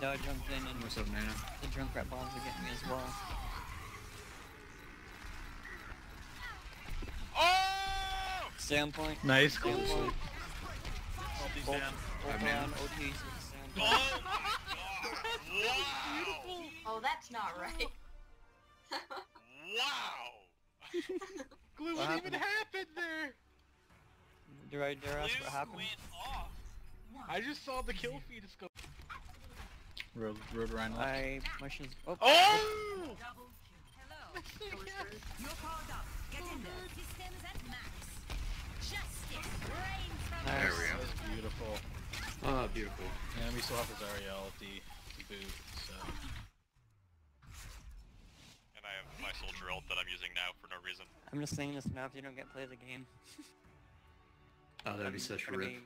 Dog jumped in and What's up, Nana? the Junkrat bombs are getting me as well. Oh! Stay on point. Nice Stay on goal. point. Ulti's Bolt, down. bolt I'm in. on, OT, stay on Oh point. my god! Wow! Oh, that's not right. Wow! Glue, What what even happened? happened there? Do I dare ask what happened? went off. I just saw the kill feed just go. Road, road Rhino. I, my shit's, oh, Oh! Hello. You're powered up. Get in there. Systems at max. Justice rains from Nice. There we That go. was beautiful. Oh, beautiful. And we still have his Ariel at the, the boot, so. And I have my soldier ult that I'm using now for no reason. I'm just saying this now if you don't get play the game. Oh, that'd be such a rip. be